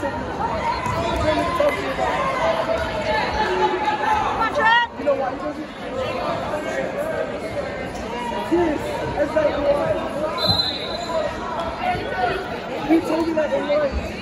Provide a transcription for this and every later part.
You know why he told me that it was.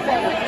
That's